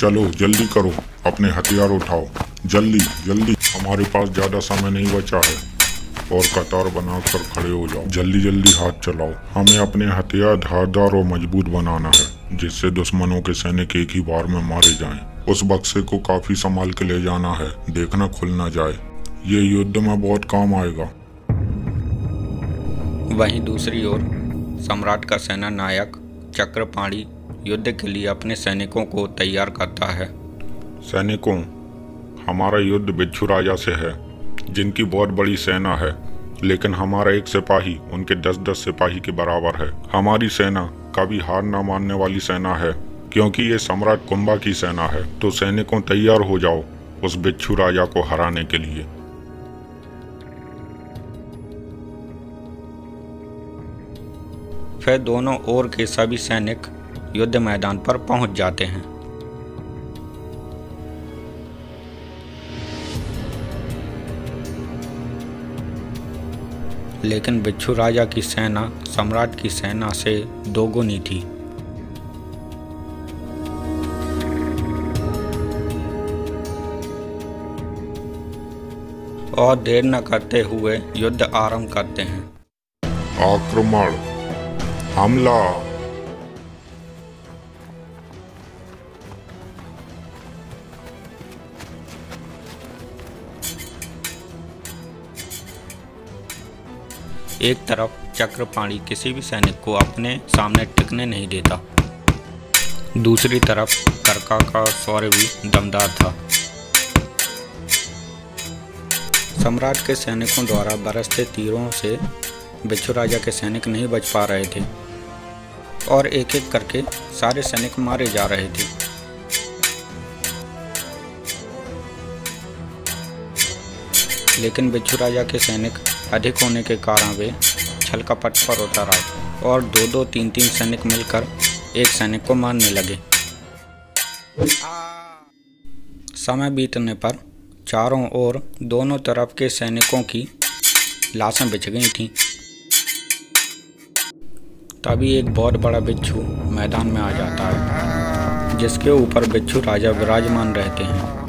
चलो, जल्दी करो, अपने हथियार उठाओ। जल्दी जल्दी। हमारे पास ज़्यादा समय नहीं बचा है। और कतार बनाकर खड़े हो जाओ। जल्दी जल्दी हाथ चलाओ। हमें अपने हथियार, धारदार और मज़बूत बनाना है, जिससे दुश्मनों के सैनिक एक ही बार में मारे जाएँ। उस बक्से को काफ़ी संभाल के ले जाना है। देखना खुल ना जाए। ये युद्ध में बहुत काम आएगा। वहीं दूसरी ओर सम्राट का सेना नायक, चक्रपाणी युद्ध के लिए अपने सैनिकों को तैयार करता है। सैनिकों हमारा युद्ध बिच्छू राजा से है जिनकी बहुत बड़ी सेना है लेकिन हमारा एक सिपाही उनके दस दस सिपाही के बराबर है। हमारी सेना कभी हार ना मानने वाली सेना है क्योंकि ये सम्राट कुंभा की सेना है। तो सैनिकों तैयार हो जाओ उस बिच्छू राजा को हराने के लिए। फिर दोनों ओर के सभी सैनिक युद्ध मैदान पर पहुँच जाते हैं। लेकिन बिच्छू राजा की सेना, सम्राट की सेना से दोगुनी थी। और देर न करते हुए युद्ध आरंभ करते हैं। आक्रमण, हमला एक तरफ़ चक्रपाणी किसी भी सैनिक को अपने सामने टिकने नहीं देता। दूसरी तरफ़ करका का शौर्य भी दमदार था। सम्राट के सैनिकों द्वारा बरसते तीरों से बिच्छू राजा के सैनिक नहीं बच पा रहे थे और एक एक करके सारे सैनिक मारे जा रहे थे। लेकिन बिच्छू राजा के सैनिक अधिक होने के कारण वे छल कपट पर उतर आए और दो दो तीन तीन सैनिक मिलकर एक सैनिक को मारने लगे समय बीतने पर चारों ओर दोनों तरफ़ के सैनिकों की लाशें बिछ गई थीं। तभी एक बहुत बड़ा बिच्छू मैदान में आ जाता है, जिसके ऊपर बिच्छू राजा विराजमान रहते हैं